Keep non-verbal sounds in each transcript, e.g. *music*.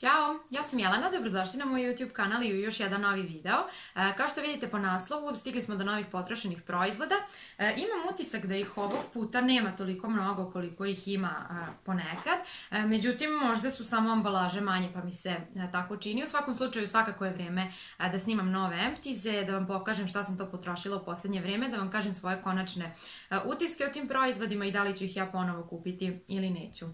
Ćao, ja sam Jelena, dobrodošli na moj YouTube kanal i u još jedan novi video. E, kao što vidite po naslovu, stigli smo do novih potrošenih proizvoda. E, imam utisak da ih ovog puta nema toliko mnogo koliko ih ima ponekad. E, međutim, možda su samo ambalaže manje pa mi se tako čini. U svakom slučaju svakako je vrijeme da snimam nove emptize, da vam pokažem šta sam to potrošila u posljednje vrijeme, da vam kažem svoje konačne utiske o tim proizvodima i da li ću ih ja ponovo kupiti ili neću.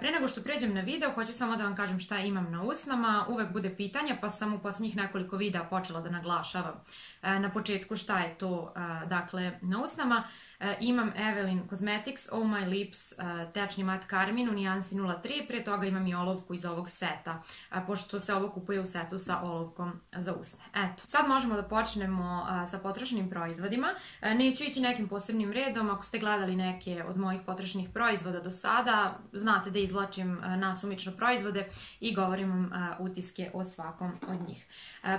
Pre nego što pređem na video, hoću samo da vam kažem šta imam na usnama, uvek bude pitanja, pa sam u posljednjih nekoliko videa počela da naglašavam e, na početku šta je to e, dakle na usnama. E, imam Evelyn Cosmetics Oh My Lips e, tečni mat karmin u nijansi 03, prije toga imam i olovku iz ovog seta, e, pošto se ovo kupuje u setu sa olovkom za usne. Eto, sad možemo da počnemo sa potrošenim proizvodima. Neću ići nekim posebnim redom, ako ste gledali neke od mojih potrošenih proizvoda do sada, znate da izvlačim nasumično proizvode i govorim vam utiske o svakom od njih.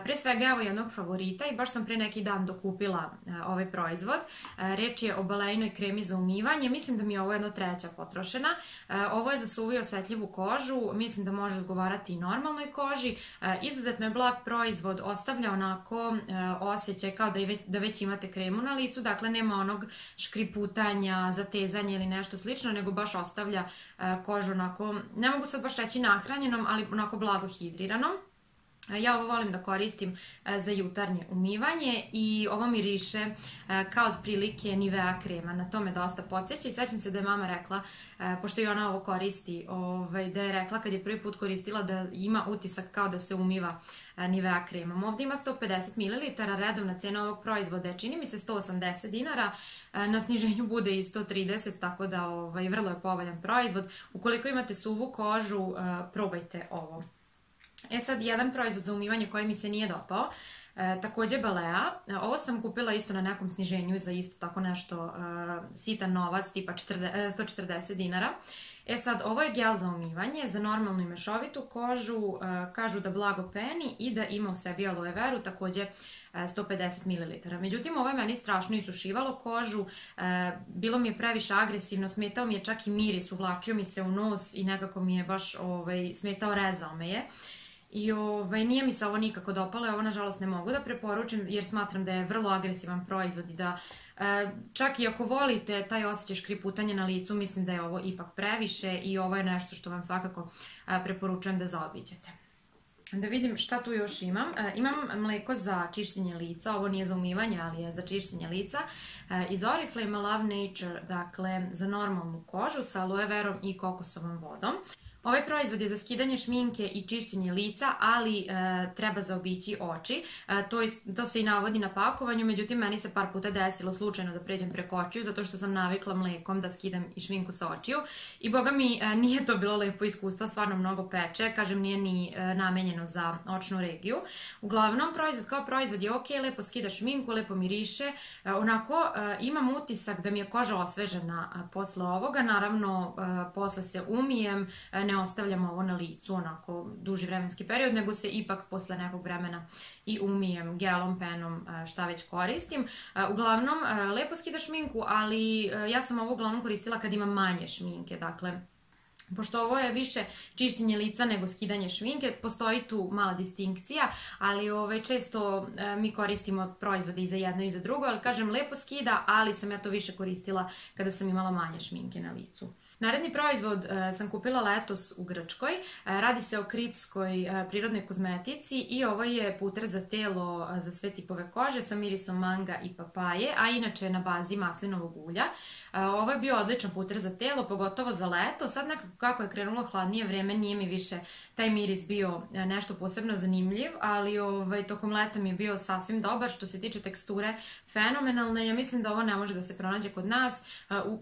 Pre svega evo jednog favorita i baš sam pre neki dan dokupila ovaj proizvod. Reč je o balejnoj kremi za umivanje. Mislim da mi je ovo jedno treća potrošena. E, ovo je za suvu i osjetljivu kožu. Mislim da može odgovarati i normalnoj koži. E, izuzetno je blag proizvod. Ostavlja onako e, osjećaj kao da već imate kremu na licu. Dakle, nema onog škriputanja, zatezanja ili nešto slično, nego baš ostavlja kožu onako, ne mogu sad baš reći nahranjenom, ali onako blago hidriranom. Ja ovo volim da koristim e, za jutarnje umivanje i ovo miriše e, kao otprilike Nivea krema. Na to me dosta podsjeća i sećam se da je mama rekla, e, pošto i ona ovo koristi, ovaj, da je rekla kad je prvi put koristila da ima utisak kao da se umiva Nivea kremom. Ovdje ima 150 ml, redovna cena ovog proizvoda čini mi se 180 dinara, na sniženju bude i 130, tako da ovaj, vrlo je povoljan proizvod. Ukoliko imate suvu kožu, probajte ovo. E sad, jedan proizvod za umivanje koji mi se nije dopao, e, također Balea. E, ovo sam kupila isto na nekom sniženju za isto tako nešto e, sitan novac, tipa 140 e, dinara. E sad, ovo je gel za umivanje, za normalnu i mešovitu kožu, kažu da blago peni i da ima u sebi aloe veru, također 150 ml. Međutim, ovo je meni strašno isušivalo kožu, bilo mi je previše agresivno, smetao mi je čak i miris, uvlačio mi se u nos i nekako mi je baš ovaj, smetao, rezao me je. I ovaj, nije mi se ovo nikako dopalo, ovo nažalost ne mogu da preporučim jer smatram da je vrlo agresivan proizvod i da e, čak i ako volite taj osjećaj škriputanja na licu, mislim da je ovo ipak previše i ovo je nešto što vam svakako e, preporučujem da zaobiđete. Da vidim šta tu još imam. E, imam mleko za čišćenje lica, ovo nije za umivanje, ali je za čišćenje lica. iz Oriflame Love Nature, dakle za normalnu kožu sa aloe verom i kokosovom vodom. Ovaj proizvod je za skidanje šminke i čišćenje lica, ali e, treba zaobići oči. E, to, to se i navodi na pakovanju, međutim meni se par puta desilo slučajno da pređem preko očiju, zato što sam navikla mlekom da skidam i šminku sa očiju. I boga mi e, nije to bilo lepo iskustvo, stvarno mnogo peče, kažem nije ni namenjeno za očnu regiju. Uglavnom, proizvod kao proizvod je ok, lepo skida šminku, lepo miriše, onako imam utisak da mi je koža osvežena posle ovoga, naravno posle se umijem, ne ne ostavljam ovo na licu onako duži vremenski period, nego se ipak posle nekog vremena i umijem gelom, penom, e, šta već koristim. E, uglavnom, e, lepo skida šminku, ali ja sam ovo uglavnom koristila kad imam manje šminke, dakle, Pošto ovo je više čišćenje lica nego skidanje šminke, postoji tu mala distinkcija, ali ovaj, često mi koristimo proizvode i za jedno i za drugo, ali kažem lepo skida, ali sam ja to više koristila kada sam imala manje šminke na licu. Naredni proizvod e, sam kupila letos u Grčkoj. E, radi se o kritskoj e, prirodnoj kozmetici i ovo je puter za telo za sve tipove kože sa mirisom manga i papaje, a inače je na bazi maslinovog ulja. Ovo je bio odličan puter za telo, pogotovo za leto. Sad nekako kako je krenulo hladnije vreme, nije mi više taj miris bio nešto posebno zanimljiv, ali ovaj, tokom leta mi je bio sasvim dobar. Što se tiče teksture, fenomenalne. Ja mislim da ovo ne može da se pronađe kod nas.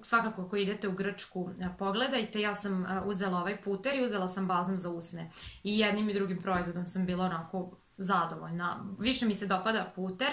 Svakako ako idete u Grčku, pogledajte, ja sam uzela ovaj puter i uzela sam balzam za usne. I jednim i drugim proizvodom sam bila onako zadovoljna. Više mi se dopada puter,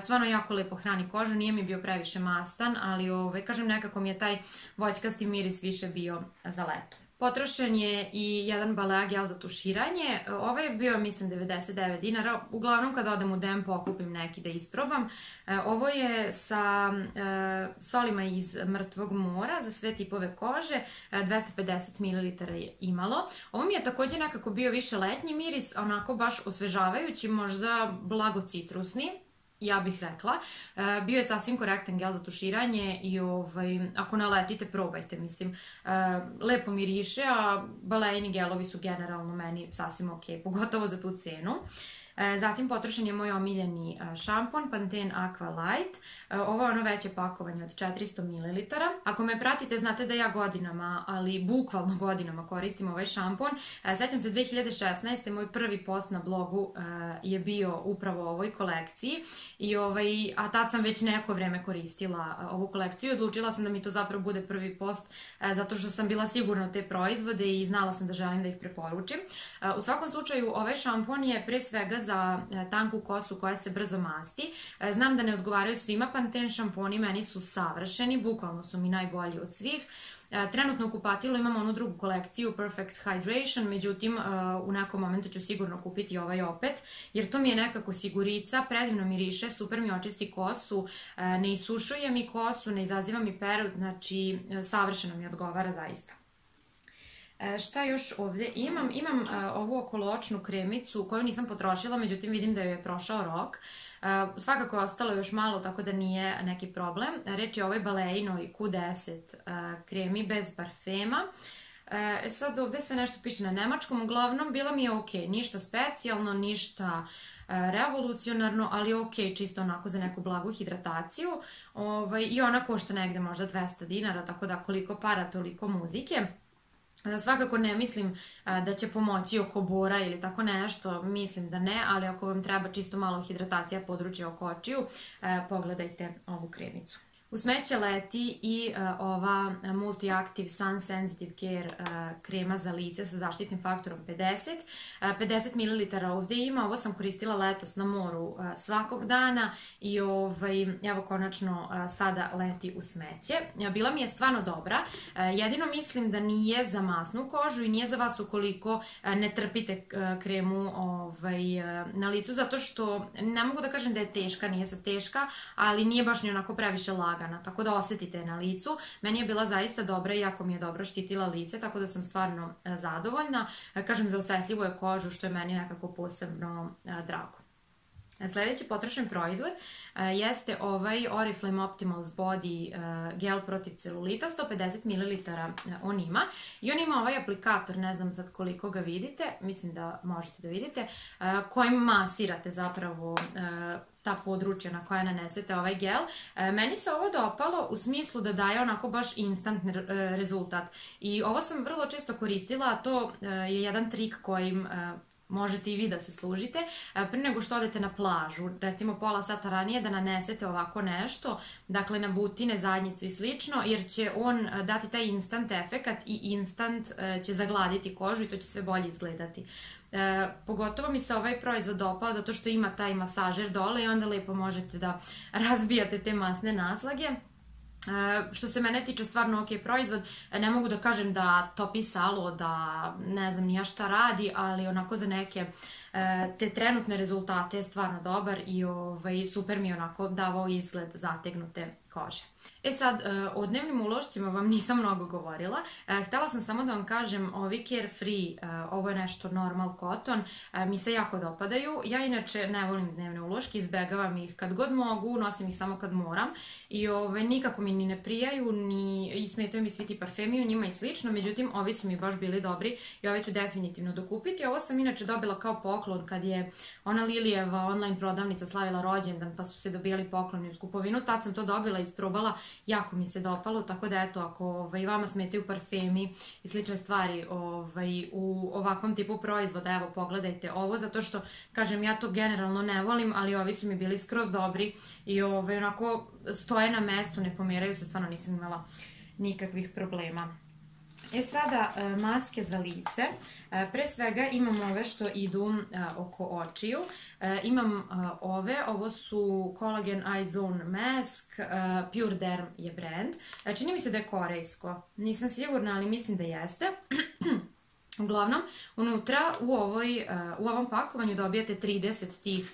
stvarno jako lepo hrani kožu, nije mi bio previše mastan, ali ovaj, kažem nekako mi je taj voćkasti miris više bio za leto. Potrošen je i jedan balea gel za tuširanje. Ovaj je bio, mislim, 99 dinara. Uglavnom, kada odem u DM, pokupim neki da isprobam. E, ovo je sa e, solima iz mrtvog mora za sve tipove kože. 250 ml je imalo. Ovo mi je takođe nekako bio više letnji miris, onako baš osvežavajući, možda blago citrusni ja bih rekla. E, bio je sasvim korektan gel za tuširanje i ovaj, ako naletite, probajte, mislim. E, lepo miriše, a balejni gelovi su generalno meni sasvim ok, pogotovo za tu cenu. E, zatim potrošen je moj omiljeni e, šampon Pantene Aqua Light. E, ovo je ono veće pakovanje od 400 ml. Ako me pratite, znate da ja godinama, ali bukvalno godinama koristim ovaj šampon. Sećam se 2016. moj prvi post na blogu je bio upravo u ovoj kolekciji i ovaj, a tad sam već neko vreme koristila ovu kolekciju i odlučila sam da mi to zapravo bude prvi post zato što sam bila sigurna u te proizvode i znala sam da želim da ih preporučim. U svakom slučaju, ovaj šampon je pre svega za e, tanku kosu koja se brzo masti. E, znam da ne odgovaraju svima Pantene šamponi, meni su savršeni, bukvalno su mi najbolji od svih. E, trenutno u kupatilu imam onu drugu kolekciju Perfect Hydration, međutim u nekom momentu ću sigurno kupiti ovaj opet, jer to mi je nekako sigurica, predivno miriše, super mi očisti kosu, ne isušuje mi kosu, ne izaziva mi perut, znači savršeno mi odgovara zaista. E, šta još ovde imam? Imam e, ovu okoločnu kremicu koju nisam potrošila, međutim vidim da joj je prošao rok. E, svakako je ostalo još malo, tako da nije neki problem. Reč je o ovoj baleinoj Q10 kremi bez parfema. Sad ovde sve nešto piše na nemačkom, uglavnom bilo mi je ok, ništa specijalno, ništa revolucionarno, ali ok, čisto onako za neku blagu hidrataciju. Ovaj, I ona košta negde možda 200 dinara, tako da koliko para, toliko muzike. Svakako ne mislim da će pomoći oko bora ili tako nešto, mislim da ne, ali ako vam treba čisto malo hidratacija područja oko očiju, pogledajte ovu kremicu. U smeće leti i uh, ova Multi-Active Sun Sensitive Care uh, krema za lice sa zaštitnim faktorom 50. Uh, 50 ml ovde ima, ovo sam koristila letos na moru uh, svakog dana i ovaj, evo konačno sada leti u smeće. Bila mi je stvarno dobra, jedino mislim da nije za masnu kožu i nije za vas ukoliko ne trpite kremu ovaj, na licu, zato što ne mogu da kažem da je teška, nije sa teška, ali nije baš ni onako previše lagana lagana, tako da osetite na licu. Meni je bila zaista dobra, iako mi je dobro štitila lice, tako da sam stvarno e, zadovoljna. E, kažem, za osetljivu je kožu, što je meni nekako posebno e, drago. Sledeći potrošen proizvod uh, jeste ovaj Oriflame Optimals Body uh, gel protiv celulita, 150 ml on ima i on ima ovaj aplikator, ne znam sad koliko ga vidite, mislim da možete da vidite, kojim masirate zapravo ta područja na koja nanesete ovaj gel. Meni se ovo dopalo u smislu da daje onako baš instant rezultat. I ovo sam vrlo često koristila, a to je jedan trik kojim možete i vi da se služite, e, pre nego što odete na plažu, recimo pola sata ranije da nanesete ovako nešto, dakle na butine, zadnjicu i slično, jer će on e, dati taj instant efekat i instant e, će zagladiti kožu i to će sve bolje izgledati. E, pogotovo mi se ovaj proizvod dopao zato što ima taj masažer dole i onda lepo možete da *laughs* razbijate te masne naslage. E, što se mene tiče stvarno ok proizvod, ne mogu da kažem da topi salo, da ne znam nija šta radi, ali onako za neke e, te trenutne rezultate je stvarno dobar i ovaj, super mi je onako davao izgled zategnute kože. E sad, e, o dnevnim ulošcima vam *laughs* nisam mnogo govorila. E, htela sam samo da vam kažem, ovi Carefree, e, ovo je nešto normal cotton, mi se jako dopadaju. Ja inače ne volim dnevne uloške, izbegavam ih kad god mogu, nosim ih samo kad moram i ove, nikako mi ni ne prijaju, ni ismetaju mi svi ti parfemi u njima i slično, međutim ovi su mi baš bili dobri i ove ću definitivno dokupiti. Ovo sam inače dobila kao poklon kad je ona Lilijeva online prodavnica slavila rođendan pa su se dobijali pokloni uz kupovinu, tad sam to dobila, isprobala jako mi se dopalo, tako da eto, ako ovaj, vama smetaju parfemi i slične stvari ovaj, u ovakvom tipu proizvoda, evo pogledajte ovo, zato što, kažem, ja to generalno ne volim, ali ovi su mi bili skroz dobri i ovaj, onako stoje na mestu, ne pomeraju se, stvarno nisam imala nikakvih problema. E sada, e, maske za lice. E, pre svega imam ove što idu e, oko očiju. Imam ove, ovo su Collagen Eye Zone Mask, Pure Derm je brand. Čini mi se da je korejsko, nisam sigurna, ali mislim da jeste. *clears throat* Uglavnom, unutra u, ovoj, u ovom pakovanju dobijate 30 tih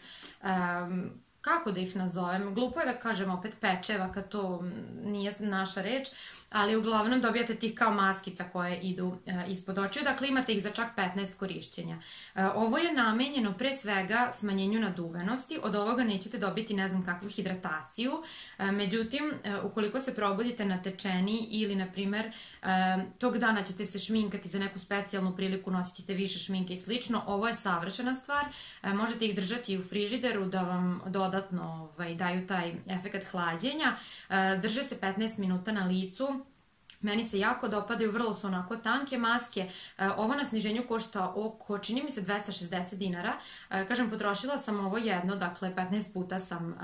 kako da ih nazovem, glupo je da kažem opet pečeva kad to nije naša reč, ali uglavnom dobijate tih kao maskica koje idu e, ispod očiju, dakle imate ih za čak 15 korišćenja. E, ovo je namenjeno pre svega smanjenju naduvenosti, od ovoga nećete dobiti ne znam kakvu hidrataciju, e, međutim, ukoliko se probudite na tečeni ili, na primer, e, tog dana ćete se šminkati za neku specijalnu priliku, nosit ćete više šminke i slično, ovo je savršena stvar, možete ih držati u frižideru da vam dodatno ovaj, daju taj efekt hlađenja, drže se 15 minuta na licu, Meni se jako dopadaju, vrlo su onako tanke maske. E, ovo na sniženju košta oko, čini mi se, 260 dinara. E, kažem, potrošila sam ovo jedno, dakle, 15 puta sam e,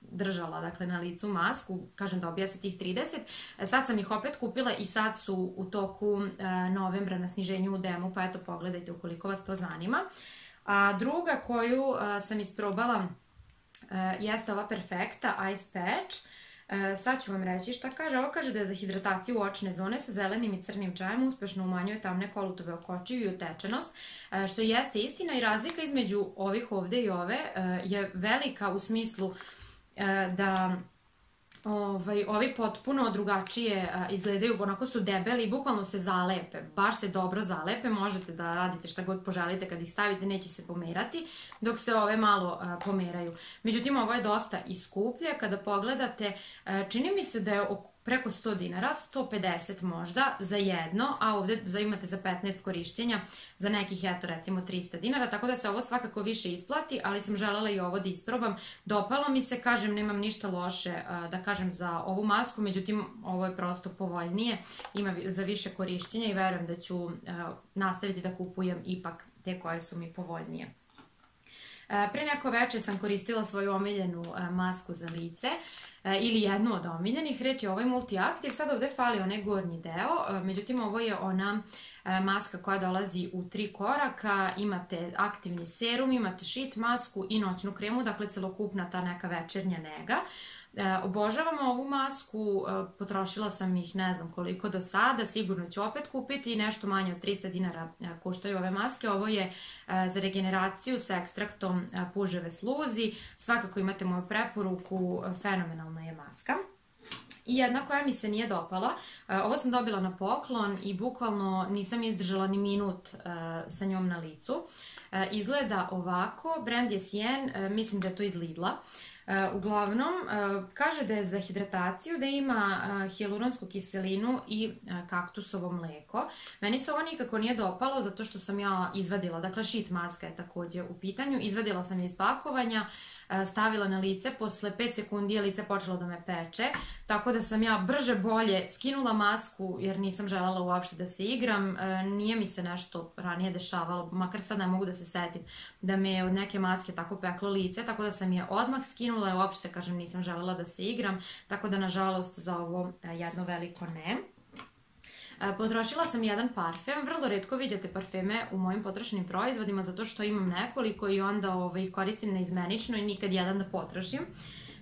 držala dakle, na licu masku, kažem dobija se tih 30. Sad sam ih opet kupila i sad su u toku novembra na sniženju u demu, pa eto pogledajte ukoliko vas to zanima. A druga koju sam isprobala jeste ova Perfecta Ice Patch. E, sad ću vam reći šta kaže. Ovo kaže da je za hidrataciju očne zone sa zelenim i crnim čajem uspešno umanjuje tamne kolutove oko očiju i utečenost, e, što jeste istina i razlika između ovih ovde i ove e, je velika u smislu da ovaj, ovi potpuno drugačije izgledaju, onako su debeli i bukvalno se zalepe, baš se dobro zalepe, možete da radite šta god poželite kad ih stavite, neće se pomerati, dok se ove malo pomeraju. Međutim, ovo je dosta iskuplje, kada pogledate, čini mi se da je oko preko 100 dinara, 150 možda za jedno, a ovde za, imate za 15 korišćenja za nekih, eto recimo 300 dinara, tako da se ovo svakako više isplati, ali sam želela i ovo da isprobam. Dopalo mi se, kažem, nemam ništa loše da kažem za ovu masku, međutim ovo je prosto povoljnije, ima za više korišćenja i verujem da ću nastaviti da kupujem ipak te koje su mi povoljnije. Pre neko veče sam koristila svoju omiljenu masku za lice ili jednu od omiljenih. Reč je ovaj multiaktiv, sad ovde fali onaj gornji deo, e, međutim ovo je ona e, maska koja dolazi u tri koraka, imate aktivni serum, imate sheet masku i noćnu kremu, dakle celokupna ta neka večernja nega. E, obožavam ovu masku, e, potrošila sam ih ne znam koliko do sada, sigurno ću opet kupiti, nešto manje od 300 dinara e, koštaju ove maske. Ovo je za regeneraciju sa ekstraktom puževe sluzi, svakako imate moju preporuku, fenomenalna je maska. I jedna koja mi se nije dopala, ovo sam dobila na poklon i bukvalno nisam izdržala ni minut sa njom na licu. Izgleda ovako, brand je Sien, mislim da je to iz Lidla. E, uglavnom, e, kaže da je za hidrataciju da ima e, hialuronsku kiselinu i kaktusovo mleko. Meni se ovo nikako nije dopalo zato što sam ja izvadila, dakle sheet maska je takođe u pitanju, izvadila sam je iz pakovanja, stavila na lice, posle 5 sekundi je lice počelo da me peče, tako da sam ja brže bolje skinula masku jer nisam želela uopšte da se igram, e, nije mi se nešto ranije dešavalo, makar sad ne mogu da se setim da me je od neke maske tako peklo lice, tako da sam je odmah skinula i uopšte, kažem, nisam želela da se igram, tako da nažalost za ovo e, jedno veliko ne. Potrošila sam jedan parfem, vrlo redko vidite parfeme u mojim potrošenim proizvodima zato što imam nekoliko i onda ovaj, koristim neizmenično i nikad jedan da potrošim.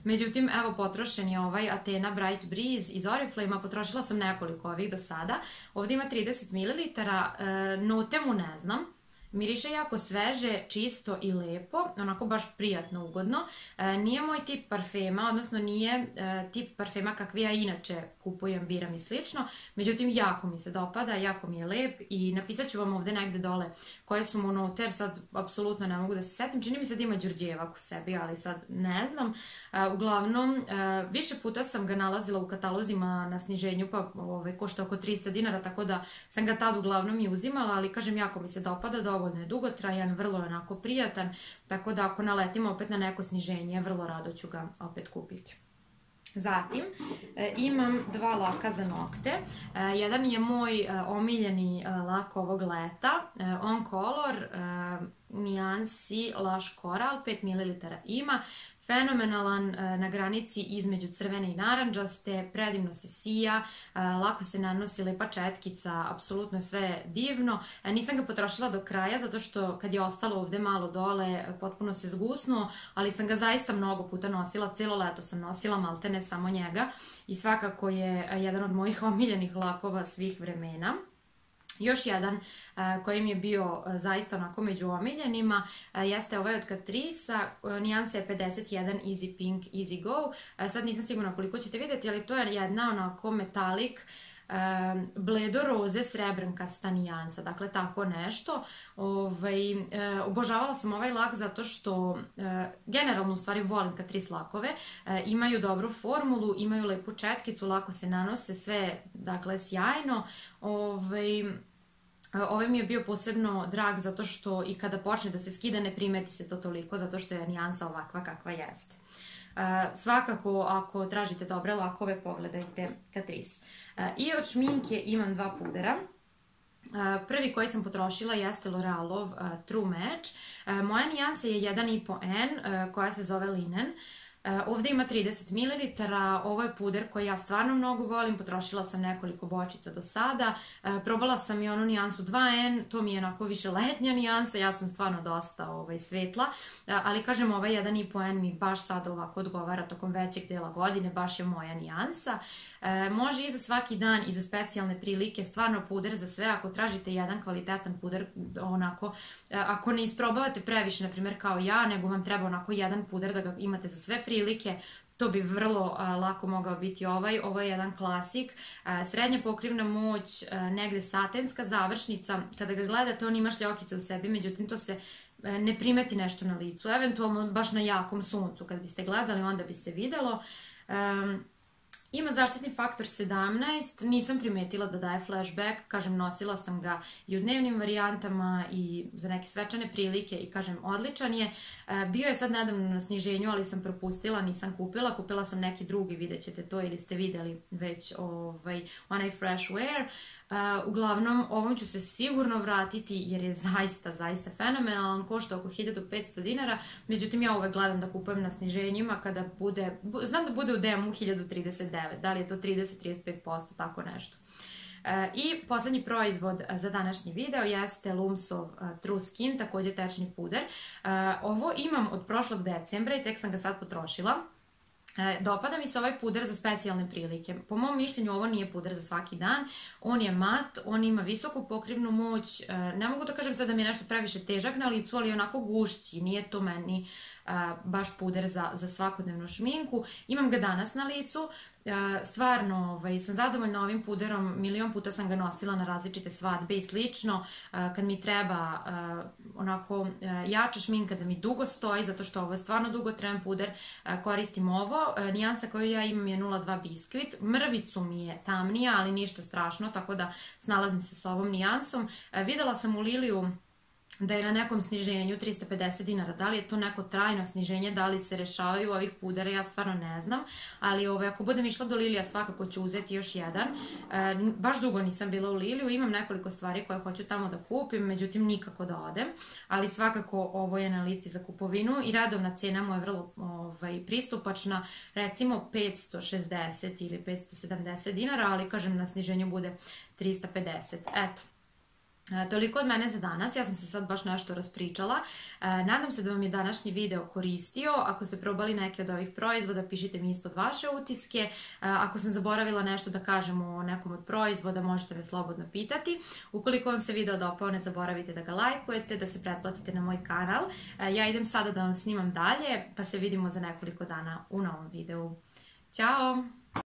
Međutim, evo potrošen je ovaj Athena Bright Breeze iz Oriflame-a, potrošila sam nekoliko ovih do sada. Ovde ima 30 ml, e, note mu ne znam, Miriše jako sveže, čisto i lepo, onako baš prijatno, ugodno. E, nije moj tip parfema, odnosno nije e, tip parfema kakvi ja inače kupujem, biram i slično. Međutim, jako mi se dopada, jako mi je lep i napisat ću vam ovde negde dole koje su mu sad apsolutno ne mogu da se setim. Čini mi se da ima Đurđevak u sebi, ali sad ne znam. E, uglavnom, više puta sam ga nalazila u katalozima na sniženju, pa ovaj, košta oko 300 dinara, tako da sam ga tad uglavnom i uzimala, ali kažem, jako mi se dopada, dovoljno je dugotrajan, vrlo je onako prijatan, tako da ako naletimo opet na neko sniženje, vrlo rado ću ga opet kupiti. Zatim, e, imam dva laka za nokte. E, jedan je moj e, omiljeni lak ovog leta, On Color Niansi Lash Coral, 5 ml ima. Fenomenalan na granici između crvene i naranđaste, predivno se sija, lako se nanosi lepa četkica, apsolutno sve divno. Nisam ga potrošila do kraja zato što kad je ostalo ovde malo dole potpuno se zgusnuo, ali sam ga zaista mnogo puta nosila, celo leto sam nosila maltene samo njega i svakako je jedan od mojih *laughs* omiljenih lakova svih vremena. Još jedan uh, koji mi je bio uh, zaista onako među omiljenima uh, jeste ovaj od Catrice, nijansa je 51 Easy Pink Easy Go. Sad nisam sigurna koliko ćete vidjeti, ali to je jedna onako metalik bledo roze srebrnkasta nijansa, dakle tako nešto. Ovaj, e, obožavala sam ovaj lak zato što e, generalno u stvari volim Catrice lakove, e, imaju dobru formulu, imaju lepu četkicu, lako se nanose, sve dakle sjajno. Ovaj, Ovaj mi je bio posebno drag zato što i kada počne da se skida ne primeti se to toliko zato što je nijansa ovakva kakva jeste. Uh, svakako ako tražite dobre lakove pogledajte Catrice. Uh, I od šminke imam dva pudera. Uh, prvi koji sam potrošila jeste L'Orealov True Match. Moja nijansa je 1,5N uh, koja se zove Linen. E, ovde ima 30 ml, ovo je puder koji ja stvarno mnogo volim, potrošila sam nekoliko bočica do sada, e, probala sam i onu nijansu 2N, to mi je onako više letnja nijansa, ja sam stvarno dosta ovaj, svetla, e, ali kažem ovaj 1,5N mi baš sad ovako odgovara tokom većeg dela godine, baš je moja nijansa. Može i za svaki dan i za specijalne prilike, stvarno puder za sve, ako tražite jedan kvalitetan puder, onako, ako ne isprobavate previše, na primjer kao ja, nego vam treba onako jedan puder da ga imate za sve prilike, to bi vrlo a, lako mogao biti ovaj. Ovo je jedan klasik. A, srednja pokrivna moć, a, negde satenska završnica. Kada ga gledate, on ima šljokice u sebi, međutim to se ne primeti nešto na licu. Eventualno baš na jakom suncu. Kad biste gledali, onda bi se videlo. Ima zaštitni faktor 17, nisam primetila da daje flashback, kažem nosila sam ga i u dnevnim varijantama i za neke svečane prilike i kažem odličan je. E, bio je sad nedavno na sniženju, ali sam propustila, nisam kupila, kupila sam neki drugi, vidjet ćete to ili ste videli već ovaj, onaj fresh wear. Uh, uglavnom, ovom ću se sigurno vratiti jer je zaista, zaista fenomenalan, košta oko 1500 dinara, međutim ja uvek gledam da kupujem na sniženjima kada bude, znam da bude u demo 1039, da li je to 30-35%, tako nešto. E, I poslednji proizvod za današnji video jeste Lumsov True Skin, takođe tečni puder. E, ovo imam od prošlog decembra i tek sam ga sad potrošila. E, dopada mi se ovaj puder za specijalne prilike. Po mom mišljenju ovo nije puder za svaki dan. On je mat, on ima visoku pokrivnu moć. E, ne mogu da kažem sad da mi je nešto previše težak na licu, ali onako gušći. Nije to meni baš puder za, za svakodnevnu šminku. Imam ga danas na licu, stvarno ovaj, sam zadovoljna ovim puderom, milion puta sam ga nosila na različite svadbe i slično, kad mi treba onako jača šminka da mi dugo stoji, zato što ovo je stvarno dugotreban puder, koristim ovo, nijansa koju ja imam je 02 biskvit, mrvicu mi je tamnija, ali ništa strašno, tako da snalazim se sa ovom nijansom. Videla sam u Liliju da je na nekom sniženju 350 dinara. Da li je to neko trajno sniženje, da li se rešavaju ovih pudera, ja stvarno ne znam. Ali ove, ako budem išla do Lilija, svakako ću uzeti još jedan. E, baš dugo nisam bila u Liliju, imam nekoliko stvari koje hoću tamo da kupim, međutim nikako da odem. Ali svakako ovo je na listi za kupovinu i radovna cena mu je vrlo ovaj, pristupačna, recimo 560 ili 570 dinara, ali kažem na sniženju bude 350. Eto, toliko od mene za danas, ja sam se sad baš nešto raspričala. E, nadam se da vam je današnji video koristio. Ako ste probali neke od ovih proizvoda, pišite mi ispod vaše utiske. E, ako sam zaboravila nešto da kažem o nekom od proizvoda, možete me slobodno pitati. Ukoliko vam se video dopao, ne zaboravite da ga lajkujete, da se pretplatite na moj kanal. Ja idem sada da vam snimam dalje, pa se vidimo za nekoliko dana u novom videu. Ćao!